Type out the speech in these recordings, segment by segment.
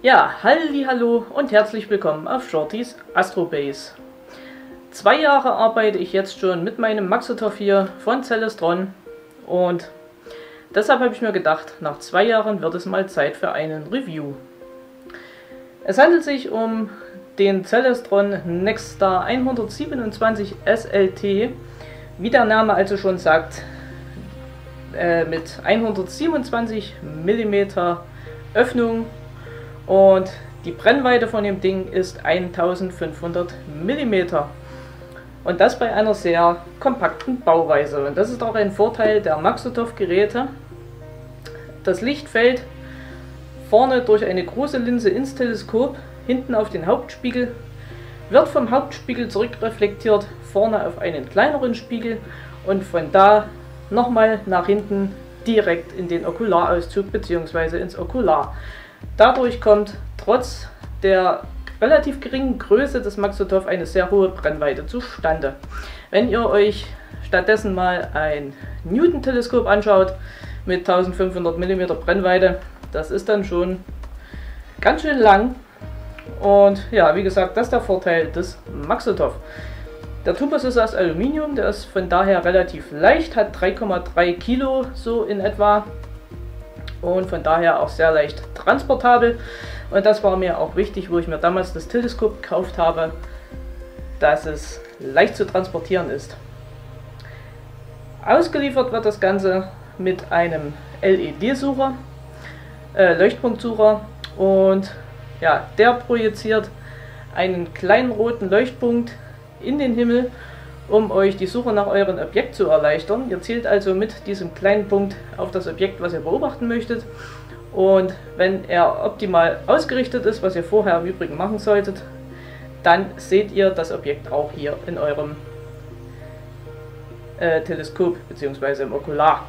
Ja, halli, hallo und herzlich willkommen auf Shortys Astrobase. Zwei Jahre arbeite ich jetzt schon mit meinem Maxotov hier von Celestron und deshalb habe ich mir gedacht, nach zwei Jahren wird es mal Zeit für einen Review. Es handelt sich um den Celestron Nexstar 127 SLT, wie der Name also schon sagt, äh, mit 127 mm Öffnung und die Brennweite von dem Ding ist 1500 mm. Und das bei einer sehr kompakten Bauweise. Und das ist auch ein Vorteil der Maxotov-Geräte. Das Licht fällt vorne durch eine große Linse ins Teleskop, hinten auf den Hauptspiegel, wird vom Hauptspiegel zurückreflektiert, vorne auf einen kleineren Spiegel und von da nochmal nach hinten direkt in den Okularauszug bzw. ins Okular. Dadurch kommt trotz der relativ geringen Größe des Maxotov eine sehr hohe Brennweite zustande. Wenn ihr euch stattdessen mal ein Newton-Teleskop anschaut mit 1500 mm Brennweite, das ist dann schon ganz schön lang. Und ja, wie gesagt, das ist der Vorteil des Maxotov. Der Tubus ist aus Aluminium, der ist von daher relativ leicht, hat 3,3 Kilo so in etwa und von daher auch sehr leicht transportabel. Und das war mir auch wichtig, wo ich mir damals das Teleskop gekauft habe, dass es leicht zu transportieren ist. Ausgeliefert wird das Ganze mit einem LED-Sucher, äh, Leuchtpunktsucher und ja, der projiziert einen kleinen roten Leuchtpunkt in den Himmel um euch die Suche nach eurem Objekt zu erleichtern. Ihr zielt also mit diesem kleinen Punkt auf das Objekt, was ihr beobachten möchtet. Und wenn er optimal ausgerichtet ist, was ihr vorher im Übrigen machen solltet, dann seht ihr das Objekt auch hier in eurem äh, Teleskop bzw. im Okular.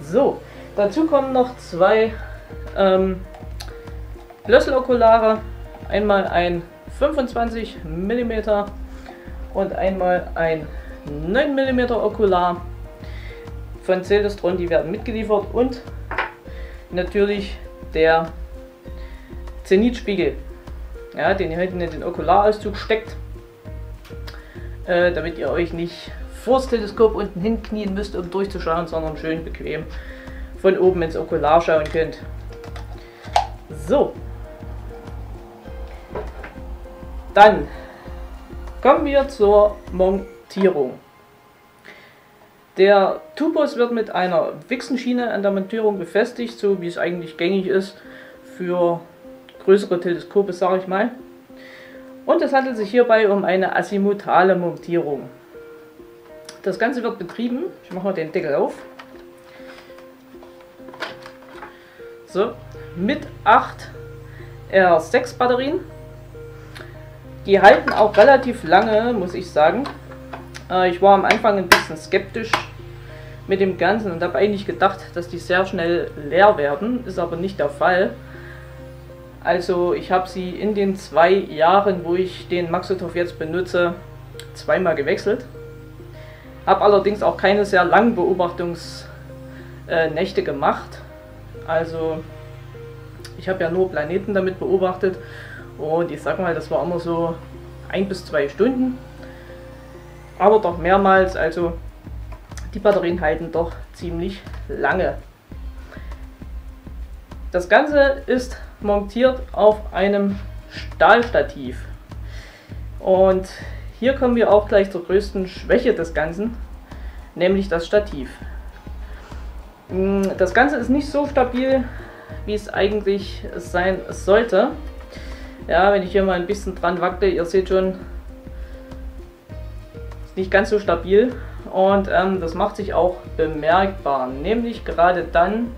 So, dazu kommen noch zwei ähm, Blösselokulare. Einmal ein 25 mm und einmal ein 9 mm Okular von Celestron, die werden mitgeliefert und natürlich der Zenitspiegel, ja, den ihr hinten in den Okularauszug steckt, äh, damit ihr euch nicht vor das Teleskop unten hinknien müsst, um durchzuschauen, sondern schön bequem von oben ins Okular schauen könnt. So. Dann Kommen wir zur Montierung. Der Tubus wird mit einer Wichsenschiene an der Montierung befestigt, so wie es eigentlich gängig ist für größere Teleskope, sage ich mal. Und es handelt sich hierbei um eine azimutale Montierung. Das Ganze wird betrieben, ich mache mal den Deckel auf, so, mit 8 R6 Batterien die halten auch relativ lange, muss ich sagen. Äh, ich war am Anfang ein bisschen skeptisch mit dem Ganzen und habe eigentlich gedacht, dass die sehr schnell leer werden. Ist aber nicht der Fall. Also ich habe sie in den zwei Jahren, wo ich den Maxotov jetzt benutze, zweimal gewechselt. Habe allerdings auch keine sehr langen Beobachtungsnächte äh, gemacht. Also ich habe ja nur Planeten damit beobachtet und ich sag mal, das war immer so ein bis zwei Stunden. Aber doch mehrmals, also die Batterien halten doch ziemlich lange. Das Ganze ist montiert auf einem Stahlstativ. Und hier kommen wir auch gleich zur größten Schwäche des Ganzen, nämlich das Stativ. Das Ganze ist nicht so stabil, wie es eigentlich sein sollte. Ja, wenn ich hier mal ein bisschen dran wackle, ihr seht schon, ist nicht ganz so stabil und ähm, das macht sich auch bemerkbar, nämlich gerade dann,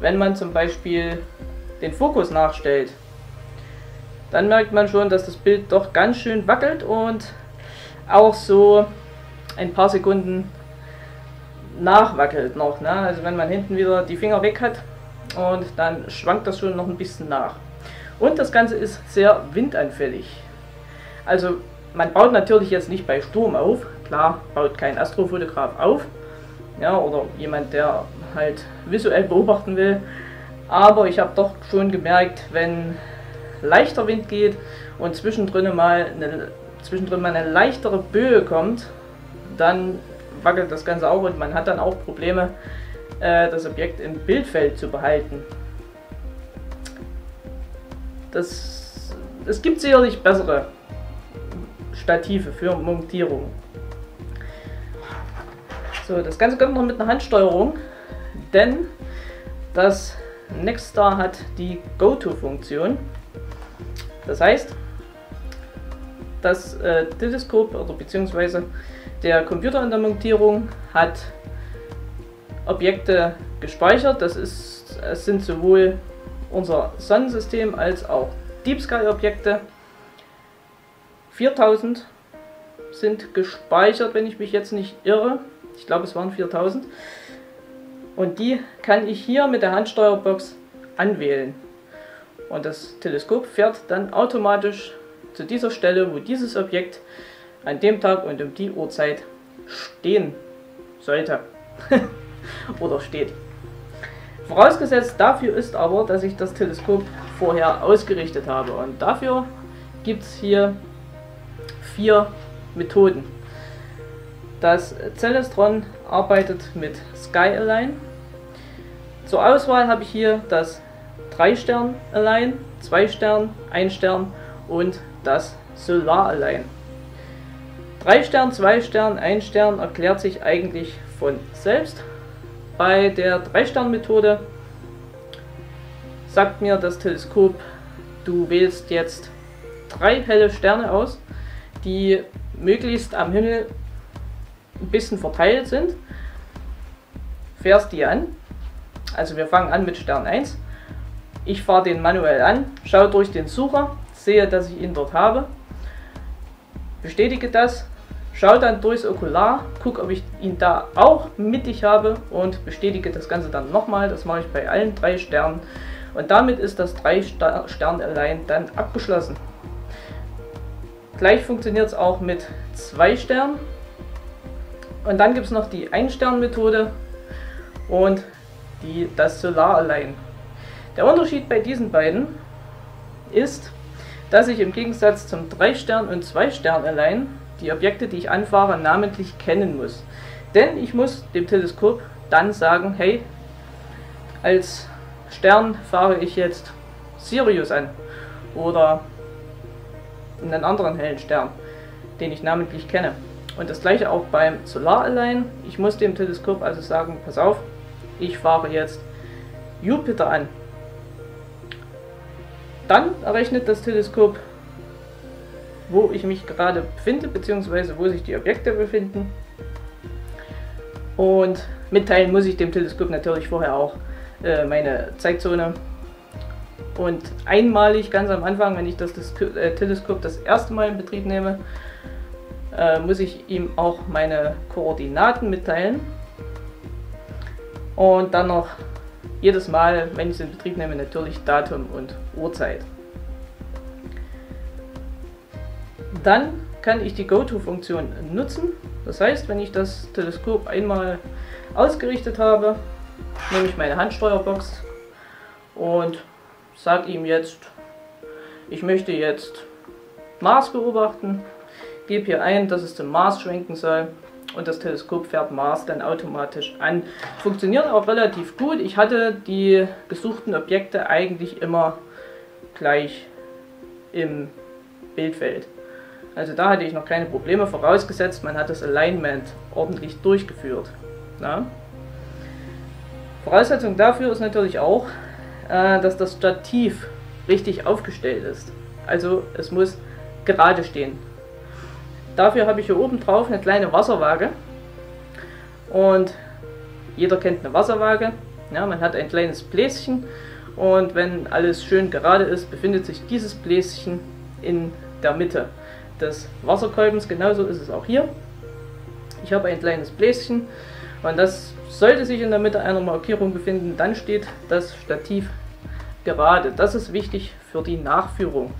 wenn man zum Beispiel den Fokus nachstellt. Dann merkt man schon, dass das Bild doch ganz schön wackelt und auch so ein paar Sekunden nachwackelt noch. Ne? Also wenn man hinten wieder die Finger weg hat und dann schwankt das schon noch ein bisschen nach. Und das Ganze ist sehr windanfällig. Also man baut natürlich jetzt nicht bei Sturm auf. Klar, baut kein Astrofotograf auf. Ja, oder jemand, der halt visuell beobachten will. Aber ich habe doch schon gemerkt, wenn leichter Wind geht und zwischendrin mal eine, zwischendrin mal eine leichtere Böe kommt, dann wackelt das Ganze auch und man hat dann auch Probleme, äh, das Objekt im Bildfeld zu behalten. Das, es gibt sicherlich bessere Stative für Montierung. So, das Ganze kommt noch mit einer Handsteuerung, denn das Nextstar hat die Go-To-Funktion. Das heißt, das äh, Teleskop oder beziehungsweise der Computer in der Montierung hat Objekte gespeichert. Das ist, es sind sowohl unser Sonnensystem als auch Deep Sky Objekte. 4000 sind gespeichert, wenn ich mich jetzt nicht irre. Ich glaube, es waren 4000. Und die kann ich hier mit der Handsteuerbox anwählen. Und das Teleskop fährt dann automatisch zu dieser Stelle, wo dieses Objekt an dem Tag und um die Uhrzeit stehen sollte. Oder steht. Vorausgesetzt dafür ist aber, dass ich das Teleskop vorher ausgerichtet habe. Und dafür gibt es hier vier Methoden. Das Celestron arbeitet mit Sky Align. Zur Auswahl habe ich hier das 3 Stern Align, 2 Stern, 1 Stern und das Solar Align. 3 Stern, 2 Stern, 1 Stern erklärt sich eigentlich von selbst. Bei der 3 Stern Methode sagt mir das Teleskop, du wählst jetzt drei helle Sterne aus, die möglichst am Himmel ein bisschen verteilt sind. Fährst die an. Also wir fangen an mit Stern 1. Ich fahre den manuell an, schaue durch den Sucher, sehe, dass ich ihn dort habe, bestätige das, schaue dann durchs Okular, gucke, ob ich ihn da auch mittig habe und bestätige das Ganze dann nochmal. Das mache ich bei allen drei Sternen. Und damit ist das 3-Stern-Align dann abgeschlossen. Gleich funktioniert es auch mit 2 Sternen. Und dann gibt es noch die 1-Stern-Methode und die, das Solar-Align. Der Unterschied bei diesen beiden ist, dass ich im Gegensatz zum 3-Stern- und 2-Stern-Align die Objekte, die ich anfahre, namentlich kennen muss. Denn ich muss dem Teleskop dann sagen, hey, als Stern fahre ich jetzt Sirius an oder einen anderen hellen Stern, den ich namentlich kenne. Und das gleiche auch beim Solar Align. Ich muss dem Teleskop also sagen, pass auf, ich fahre jetzt Jupiter an. Dann errechnet das Teleskop, wo ich mich gerade befinde, beziehungsweise wo sich die Objekte befinden. Und mitteilen muss ich dem Teleskop natürlich vorher auch äh, meine Zeitzone. Und einmalig, ganz am Anfang, wenn ich das, das äh, Teleskop das erste Mal in Betrieb nehme, äh, muss ich ihm auch meine Koordinaten mitteilen. Und dann noch jedes Mal, wenn ich es in Betrieb nehme, natürlich Datum und Uhrzeit. Dann kann ich die GoTo-Funktion nutzen. Das heißt, wenn ich das Teleskop einmal ausgerichtet habe, nehme ich meine Handsteuerbox und sage ihm jetzt, ich möchte jetzt Mars beobachten, gebe hier ein, dass es zum Mars schwenken soll und das Teleskop fährt Mars dann automatisch an. Funktioniert auch relativ gut. Ich hatte die gesuchten Objekte eigentlich immer gleich im Bildfeld. Also da hatte ich noch keine Probleme, vorausgesetzt man hat das Alignment ordentlich durchgeführt. Na? Voraussetzung dafür ist natürlich auch, äh, dass das Stativ richtig aufgestellt ist. Also es muss gerade stehen. Dafür habe ich hier oben drauf eine kleine Wasserwaage. Und jeder kennt eine Wasserwaage. Ja, man hat ein kleines Bläschen und wenn alles schön gerade ist, befindet sich dieses Bläschen in der Mitte des Wasserkolbens. Genauso ist es auch hier. Ich habe ein kleines Bläschen und das sollte sich in der Mitte einer Markierung befinden, dann steht das Stativ gerade. Das ist wichtig für die Nachführung.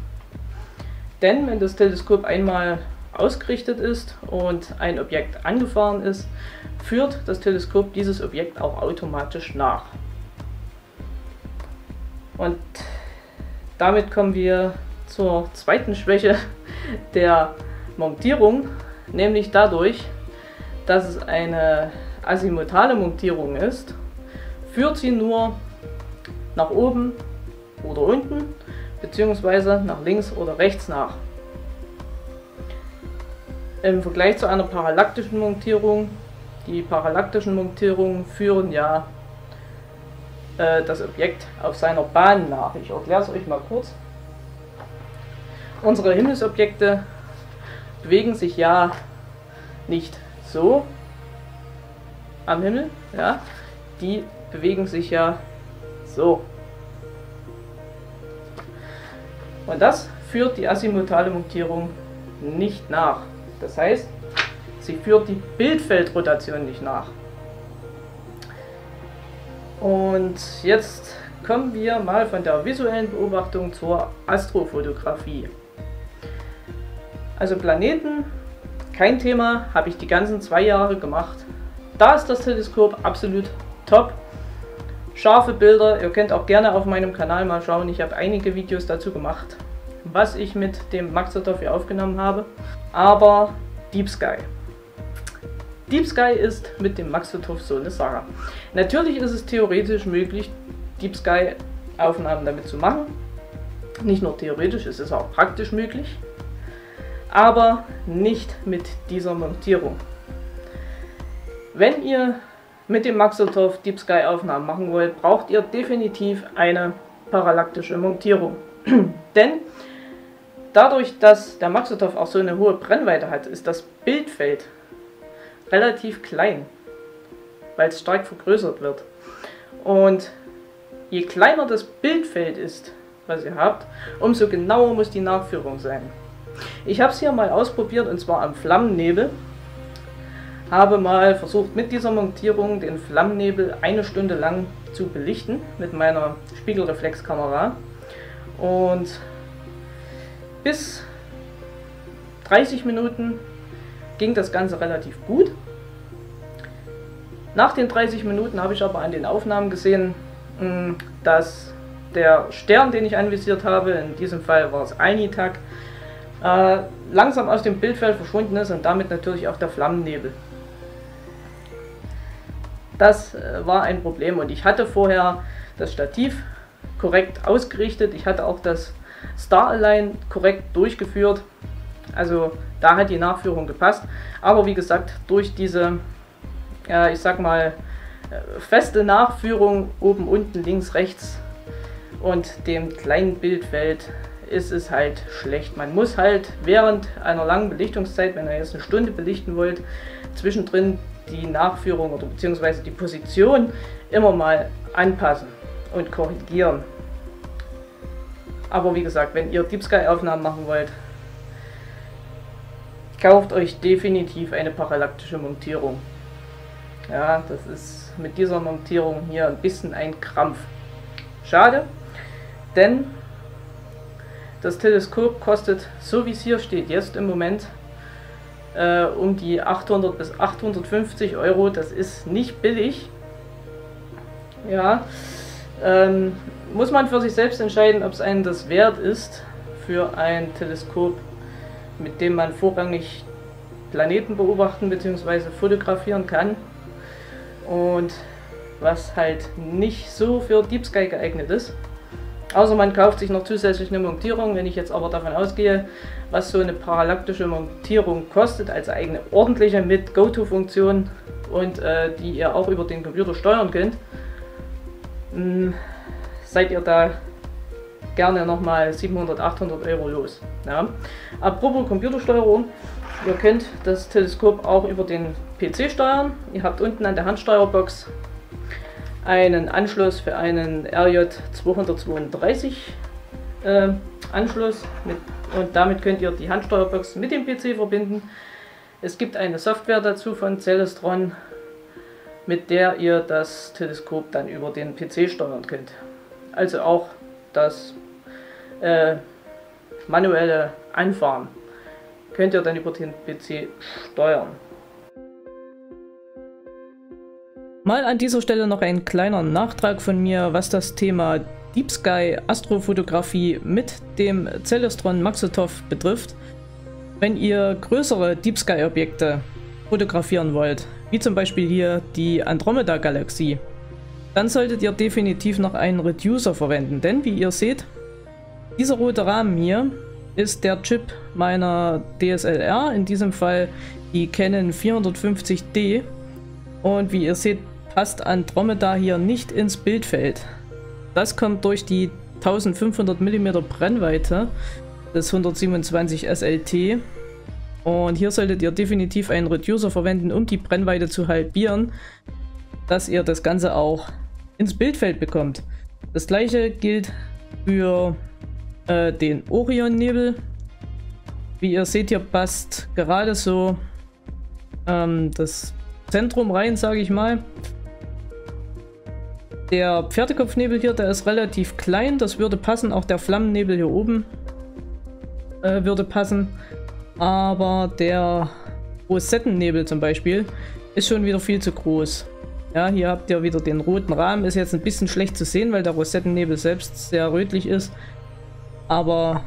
Denn wenn das Teleskop einmal ausgerichtet ist und ein Objekt angefahren ist, führt das Teleskop dieses Objekt auch automatisch nach. Und damit kommen wir zur zweiten Schwäche der Montierung, nämlich dadurch, dass es eine azimutale Montierung ist, führt sie nur nach oben oder unten, beziehungsweise nach links oder rechts nach. Im Vergleich zu einer parallaktischen Montierung, die parallaktischen Montierungen führen ja äh, das Objekt auf seiner Bahn nach. Ich erkläre es euch mal kurz. Unsere Himmelsobjekte bewegen sich ja nicht so am Himmel, ja, die bewegen sich ja so. Und das führt die azimutale Montierung nicht nach. Das heißt, sie führt die Bildfeldrotation nicht nach. Und jetzt kommen wir mal von der visuellen Beobachtung zur Astrofotografie. Also Planeten, kein Thema, habe ich die ganzen zwei Jahre gemacht. Da ist das Teleskop absolut top. Scharfe Bilder, ihr könnt auch gerne auf meinem Kanal mal schauen. Ich habe einige Videos dazu gemacht, was ich mit dem Maxotov hier aufgenommen habe. Aber Deep Sky. Deep Sky ist mit dem Maxotov so eine Sache. Natürlich ist es theoretisch möglich, Deep Sky Aufnahmen damit zu machen. Nicht nur theoretisch, es ist auch praktisch möglich. Aber nicht mit dieser Montierung. Wenn ihr mit dem Maxotov Deep Sky Aufnahmen machen wollt, braucht ihr definitiv eine parallaktische Montierung. Denn dadurch, dass der Maxotov auch so eine hohe Brennweite hat, ist das Bildfeld relativ klein, weil es stark vergrößert wird. Und je kleiner das Bildfeld ist, was ihr habt, umso genauer muss die Nachführung sein. Ich habe es hier mal ausprobiert und zwar am Flammennebel. Habe mal versucht mit dieser Montierung den Flammennebel eine Stunde lang zu belichten mit meiner Spiegelreflexkamera. Und bis 30 Minuten ging das Ganze relativ gut. Nach den 30 Minuten habe ich aber an den Aufnahmen gesehen, hm, dass der Stern, den ich anvisiert habe, in diesem Fall war es Einitag, äh, langsam aus dem Bildfeld verschwunden ist und damit natürlich auch der Flammennebel. Das äh, war ein Problem und ich hatte vorher das Stativ korrekt ausgerichtet. Ich hatte auch das Star Align korrekt durchgeführt. Also da hat die Nachführung gepasst. Aber wie gesagt, durch diese, äh, ich sag mal, äh, feste Nachführung oben, unten, links, rechts und dem kleinen Bildfeld ist es halt schlecht. Man muss halt während einer langen Belichtungszeit, wenn ihr jetzt eine Stunde belichten wollt, zwischendrin die Nachführung oder beziehungsweise die Position immer mal anpassen und korrigieren. Aber wie gesagt, wenn ihr Deep Sky Aufnahmen machen wollt, kauft euch definitiv eine parallaktische Montierung. Ja, das ist mit dieser Montierung hier ein bisschen ein Krampf. Schade, denn das Teleskop kostet, so wie es hier steht, jetzt im Moment äh, um die 800 bis 850 Euro. Das ist nicht billig. Ja, ähm, muss man für sich selbst entscheiden, ob es einen das wert ist für ein Teleskop, mit dem man vorrangig Planeten beobachten bzw. fotografieren kann und was halt nicht so für Deep Sky geeignet ist. Außer man kauft sich noch zusätzlich eine Montierung. Wenn ich jetzt aber davon ausgehe, was so eine parallaktische Montierung kostet, also eigene ordentliche mit GoTo-Funktion und äh, die ihr auch über den Computer steuern könnt, mh, hm, seid ihr da gerne nochmal 700, 800 Euro los. Ja. Apropos Computersteuerung, ihr könnt das Teleskop auch über den PC steuern. Ihr habt unten an der Handsteuerbox einen Anschluss für einen RJ232 äh, Anschluss mit, und damit könnt ihr die Handsteuerbox mit dem PC verbinden. Es gibt eine Software dazu von Celestron, mit der ihr das Teleskop dann über den PC steuern könnt. Also auch das äh, manuelle Anfahren könnt ihr dann über den PC steuern. Mal an dieser Stelle noch ein kleiner Nachtrag von mir, was das Thema Deep Sky Astrofotografie mit dem Celestron Maxotov betrifft, wenn ihr größere Deep Sky Objekte fotografieren wollt, wie zum Beispiel hier die Andromeda Galaxie, dann solltet ihr definitiv noch einen Reducer verwenden, denn wie ihr seht, dieser rote Rahmen hier ist der Chip meiner DSLR, in diesem Fall die Canon 450D und wie ihr seht, passt Andromeda hier nicht ins Bildfeld. Das kommt durch die 1500 mm Brennweite des 127 SLT und hier solltet ihr definitiv einen Reducer verwenden, um die Brennweite zu halbieren, dass ihr das Ganze auch ins Bildfeld bekommt. Das gleiche gilt für äh, den Orion-Nebel. Wie ihr seht, hier passt gerade so ähm, das Zentrum rein, sage ich mal. Der Pferdekopfnebel hier, der ist relativ klein, das würde passen. Auch der Flammennebel hier oben äh, würde passen. Aber der Rosettennebel zum Beispiel ist schon wieder viel zu groß. Ja, hier habt ihr wieder den roten Rahmen. Ist jetzt ein bisschen schlecht zu sehen, weil der Rosettennebel selbst sehr rötlich ist. Aber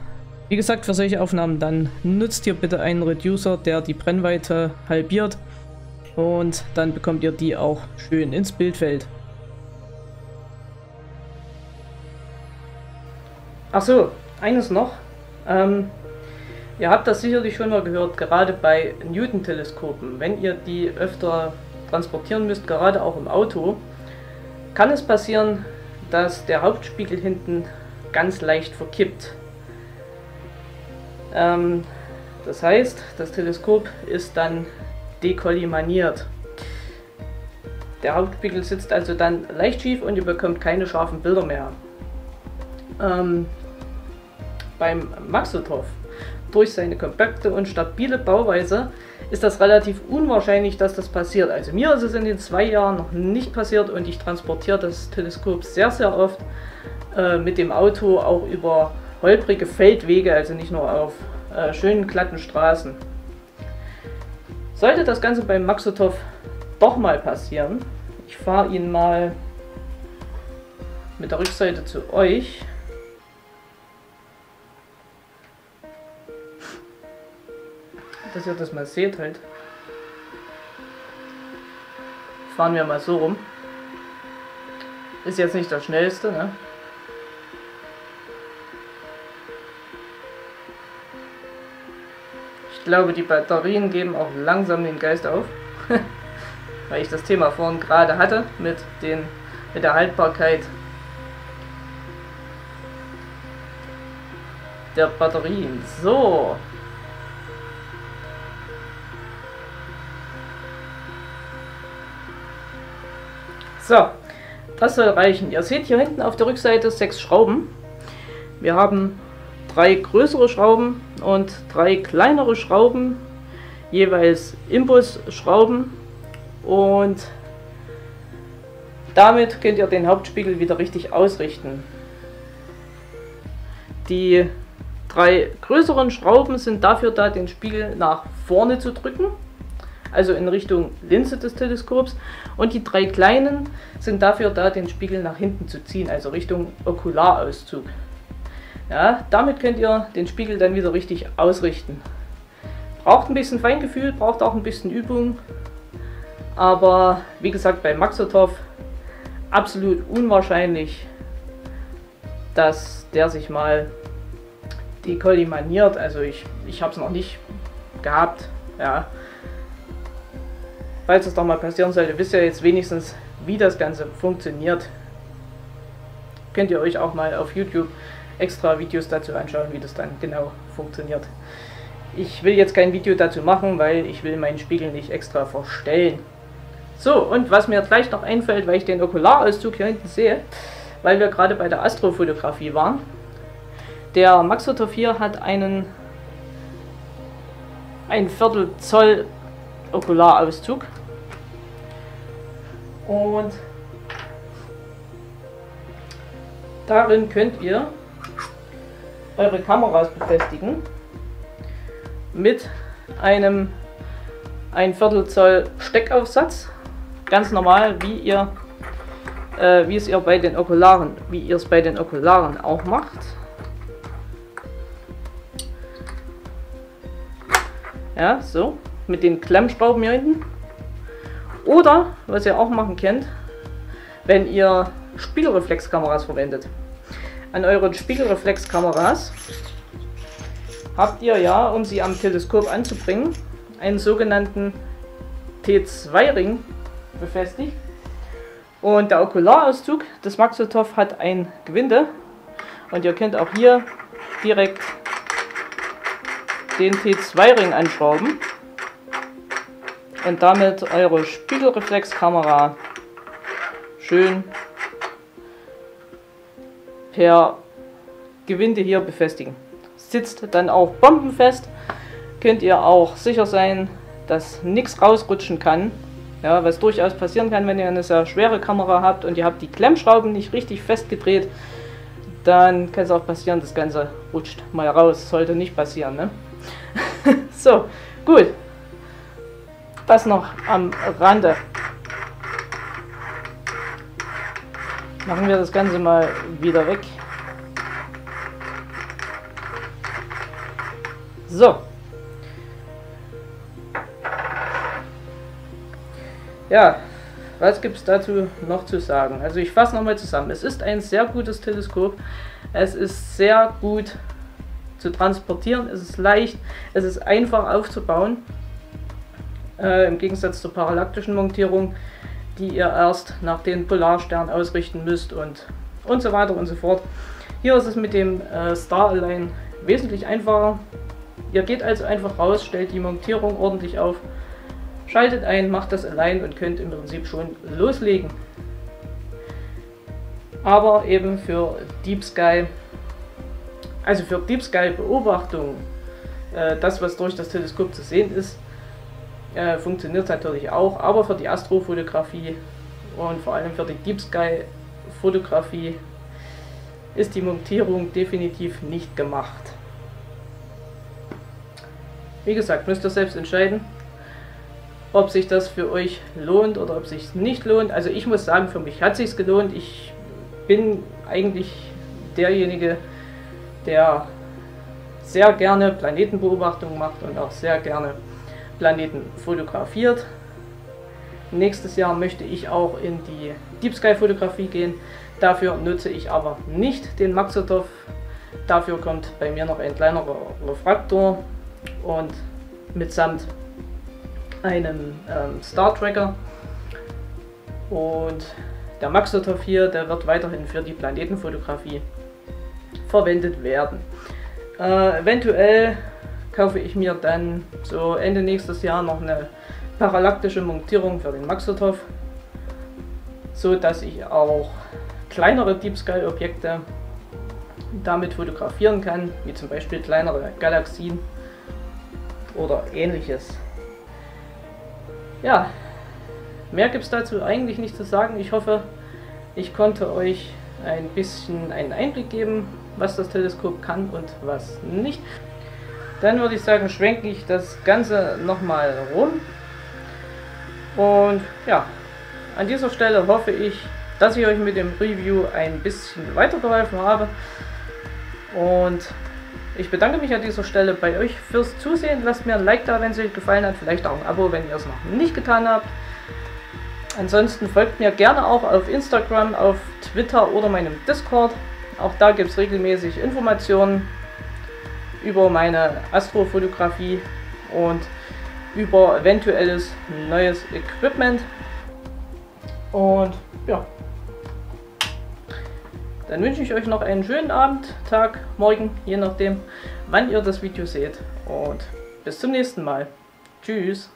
wie gesagt, für solche Aufnahmen dann nutzt ihr bitte einen Reducer, der die Brennweite halbiert. Und dann bekommt ihr die auch schön ins Bildfeld. Achso, eines noch. Ähm, ihr habt das sicherlich schon mal gehört, gerade bei Newton-Teleskopen, wenn ihr die öfter transportieren müsst, gerade auch im Auto, kann es passieren, dass der Hauptspiegel hinten ganz leicht verkippt. Ähm, das heißt, das Teleskop ist dann dekollimaniert. Der Hauptspiegel sitzt also dann leicht schief und ihr bekommt keine scharfen Bilder mehr. Ähm, beim Maxotov durch seine kompakte und stabile Bauweise ist das relativ unwahrscheinlich, dass das passiert. Also mir ist es in den zwei Jahren noch nicht passiert und ich transportiere das Teleskop sehr, sehr oft äh, mit dem Auto auch über holprige Feldwege, also nicht nur auf äh, schönen glatten Straßen. Sollte das Ganze beim Maxotov doch mal passieren, ich fahre ihn mal mit der Rückseite zu euch. Dass ihr das mal seht halt. Fahren wir mal so rum. Ist jetzt nicht das schnellste, ne? Ich glaube, die Batterien geben auch langsam den Geist auf. Weil ich das Thema vorhin gerade hatte mit, den, mit der Haltbarkeit der Batterien. So, So, das soll reichen. Ihr seht hier hinten auf der Rückseite sechs Schrauben. Wir haben drei größere Schrauben und drei kleinere Schrauben, jeweils Imbusschrauben und damit könnt ihr den Hauptspiegel wieder richtig ausrichten. Die drei größeren Schrauben sind dafür da, den Spiegel nach vorne zu drücken also in Richtung Linse des Teleskops. Und die drei kleinen sind dafür da, den Spiegel nach hinten zu ziehen, also Richtung Okularauszug. Ja, damit könnt ihr den Spiegel dann wieder richtig ausrichten. Braucht ein bisschen Feingefühl, braucht auch ein bisschen Übung. Aber wie gesagt, bei Maxotov absolut unwahrscheinlich, dass der sich mal dekollimaniert. Also ich, ich habe es noch nicht gehabt. Ja, falls es doch mal passieren sollte, wisst ihr jetzt wenigstens, wie das Ganze funktioniert. Könnt ihr euch auch mal auf YouTube extra Videos dazu anschauen, wie das dann genau funktioniert. Ich will jetzt kein Video dazu machen, weil ich will meinen Spiegel nicht extra verstellen. So, und was mir gleich noch einfällt, weil ich den Okularauszug hier hinten sehe, weil wir gerade bei der Astrofotografie waren. Der Maxotov hier hat einen ein Viertel Zoll Okularauszug. Und darin könnt ihr eure Kameras befestigen mit einem ein Viertel Zoll Steckaufsatz. Ganz normal, wie ihr äh, wie es ihr bei den Okularen, wie ihr es bei den Okularen auch macht. Ja, so, mit den Klemmschrauben hier hinten. Oder, was ihr auch machen könnt, wenn ihr Spiegelreflexkameras verwendet. An euren Spiegelreflexkameras habt ihr ja, um sie am Teleskop anzubringen, einen sogenannten T2-Ring befestigt. Und der Okularauszug des Maxotov hat ein Gewinde. Und ihr könnt auch hier direkt den T2-Ring anschrauben und damit eure Spiegelreflexkamera schön per Gewinde hier befestigen. Sitzt dann auch bombenfest, könnt ihr auch sicher sein, dass nichts rausrutschen kann. Ja, was durchaus passieren kann, wenn ihr eine sehr schwere Kamera habt und ihr habt die Klemmschrauben nicht richtig festgedreht, dann kann es auch passieren, das Ganze rutscht mal raus. Sollte nicht passieren. Ne? so, gut. Das noch am Rande. Machen wir das Ganze mal wieder weg. So. Ja, was gibt es dazu noch zu sagen? Also ich fasse nochmal zusammen. Es ist ein sehr gutes Teleskop. Es ist sehr gut zu transportieren. Es ist leicht, es ist einfach aufzubauen. Äh, Im Gegensatz zur parallaktischen Montierung, die ihr erst nach den Polarsternen ausrichten müsst und, und so weiter und so fort. Hier ist es mit dem äh, Star Align wesentlich einfacher. Ihr geht also einfach raus, stellt die Montierung ordentlich auf, schaltet ein, macht das allein und könnt im Prinzip schon loslegen. Aber eben für Deep Sky also für Deep Sky Beobachtung, äh, das was durch das Teleskop zu sehen ist, äh, funktioniert natürlich auch, aber für die Astrofotografie und vor allem für die Deep Sky Fotografie ist die Montierung definitiv nicht gemacht. Wie gesagt, müsst ihr selbst entscheiden, ob sich das für euch lohnt oder ob sich nicht lohnt. Also ich muss sagen, für mich hat sich gelohnt. Ich bin eigentlich derjenige, der sehr gerne Planetenbeobachtungen macht und auch sehr gerne Planeten fotografiert. Nächstes Jahr möchte ich auch in die Deep Sky Fotografie gehen. Dafür nutze ich aber nicht den Maxotov. Dafür kommt bei mir noch ein kleinerer Refraktor und mitsamt einem ähm, Star Tracker. Und der Maxotov hier, der wird weiterhin für die Planetenfotografie verwendet werden. Äh, eventuell kaufe ich mir dann so Ende nächstes Jahr noch eine parallaktische Montierung für den Maxotov, so dass ich auch kleinere Deep Sky Objekte damit fotografieren kann, wie zum Beispiel kleinere Galaxien oder ähnliches. Ja, mehr gibt es dazu eigentlich nicht zu sagen. Ich hoffe, ich konnte euch ein bisschen einen Einblick geben, was das Teleskop kann und was nicht. Dann würde ich sagen, schwenke ich das Ganze nochmal rum. Und ja, an dieser Stelle hoffe ich, dass ich euch mit dem Review ein bisschen weitergeholfen habe. Und ich bedanke mich an dieser Stelle bei euch fürs Zusehen. Lasst mir ein Like da, wenn es euch gefallen hat. Vielleicht auch ein Abo, wenn ihr es noch nicht getan habt. Ansonsten folgt mir gerne auch auf Instagram, auf Twitter oder meinem Discord. Auch da gibt es regelmäßig Informationen über meine Astrofotografie und über eventuelles neues Equipment. Und ja, dann wünsche ich euch noch einen schönen Abend, Tag, Morgen, je nachdem, wann ihr das Video seht. Und bis zum nächsten Mal. Tschüss.